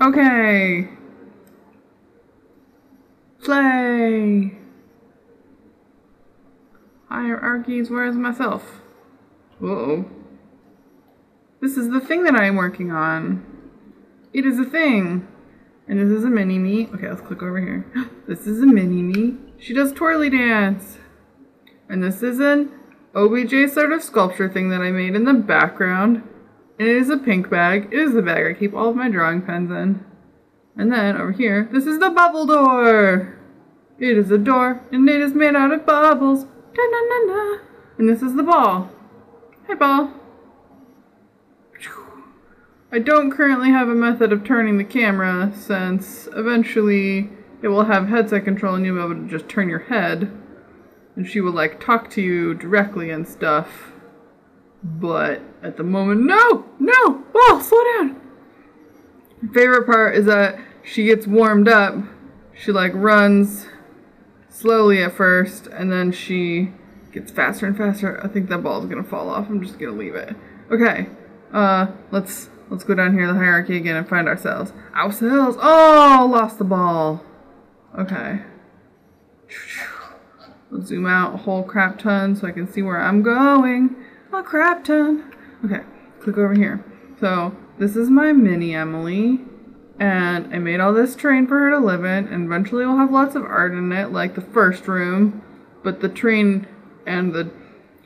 Okay. Play. Hierarchies, where's myself? Uh oh. This is the thing that I'm working on. It is a thing. And this is a mini me. Okay, let's click over here. This is a mini me. She does twirly dance. And this is an OBJ sort of sculpture thing that I made in the background. It is a pink bag. It is the bag I keep all of my drawing pens in. And then over here, this is the bubble door. It is a door, and it is made out of bubbles. Da. And this is the ball. Hi, ball. I don't currently have a method of turning the camera since eventually it will have headset control and you'll be able to just turn your head and she will like talk to you directly and stuff. But at the moment, no, no, ball, slow down. Favorite part is that she gets warmed up. She like runs slowly at first and then she gets faster and faster. I think that ball's gonna fall off. I'm just gonna leave it. Okay, uh, let's let's go down here the hierarchy again and find ourselves. Ourselves. Oh, lost the ball. Okay. Let's zoom out a whole crap ton so I can see where I'm going. A crap ton. Okay, click over here. So this is my mini Emily. And I made all this train for her to live in, and eventually we'll have lots of art in it, like the first room. But the train and the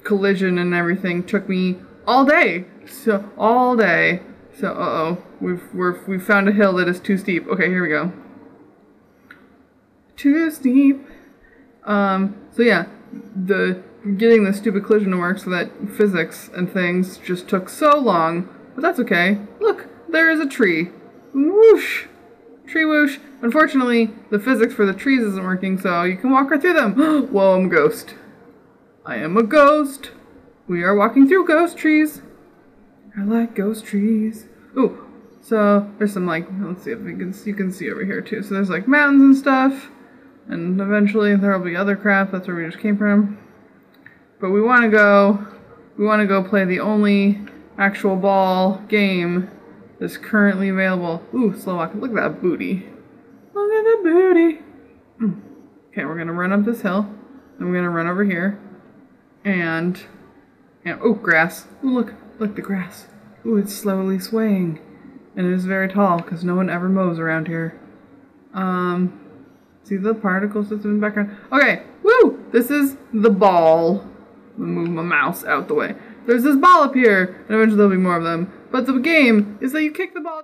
collision and everything took me all day. So all day. So uh oh, we've we're, we found a hill that is too steep. Okay, here we go. Too steep. Um. So yeah, the getting the stupid collision to work so that physics and things just took so long. But that's okay. Look, there is a tree. Whoosh. Tree whoosh. Unfortunately, the physics for the trees isn't working, so you can walk right through them. Whoa, I'm a ghost. I am a ghost. We are walking through ghost trees. I like ghost trees. Ooh, so there's some like, let's see if we can, you can see over here too. So there's like mountains and stuff. And eventually there will be other crap. That's where we just came from. But we want to go, we want to go play the only actual ball game that's currently available. Ooh, slow walk. Look at that booty. Look at the booty. Okay, we're gonna run up this hill. And we're gonna run over here. And, and oh, grass. Ooh, look, look, the grass. Ooh, it's slowly swaying. And it is very tall, because no one ever mows around here. Um, see the particle system in the background? Okay, woo! This is the ball. Move my mouse out the way. There's this ball up here, and eventually there'll be more of them. But the game is that you kick the ball.